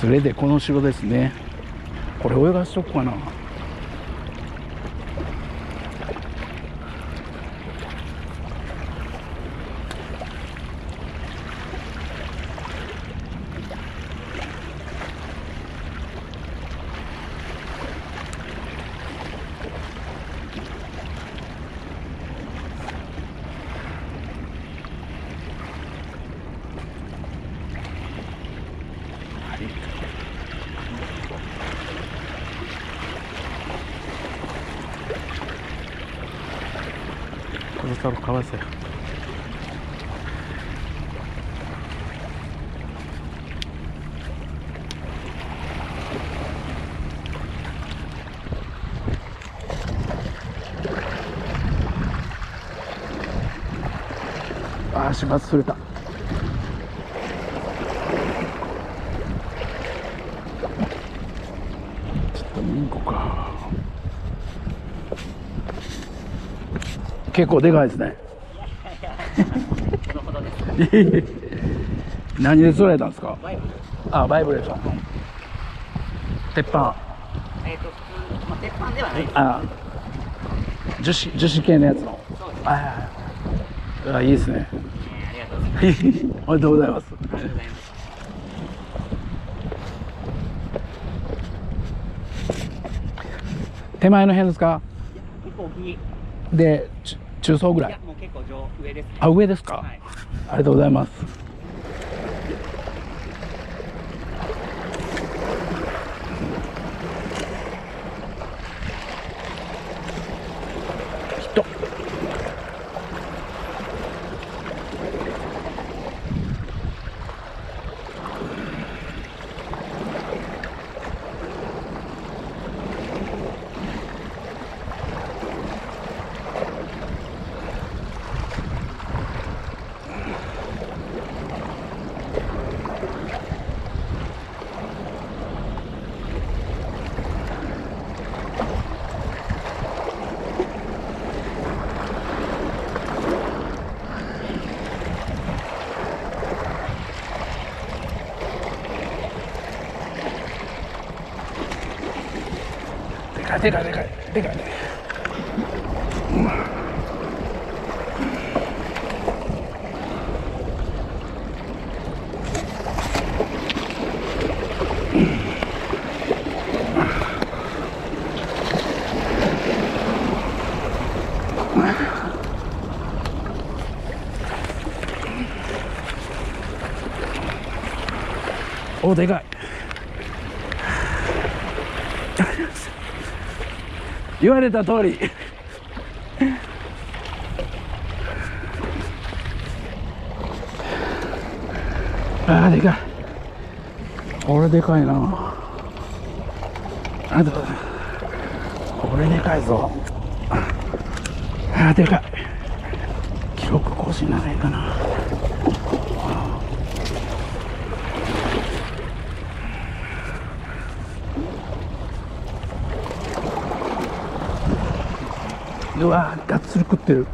それでこの城ですね。これ泳がしとくかな。このサロかわいそうや。あ始末すれた。ちょっと見に行こうか。結構でかいですね。何で釣られたんですか？あバイブレーション。鉄板。えっ、と普通、まあ、鉄板ではない。ですあ樹脂樹脂系のやつの。そうです。ね、はいはい。はいあいいですね。えーありがとうございます。おめでとうございます。ありがとうございます。手前の辺ですか？結構右い。でち中層ぐらい。やもう結構上上ですね。あ上ですか、はい。ありがとうございますかいでかいでかいでかいおでかい。言われた通り。あーでかい。これでかいな。あとこれでかいぞ。あーでかい。記録更新ならいいかな。うわーがっつり食ってる。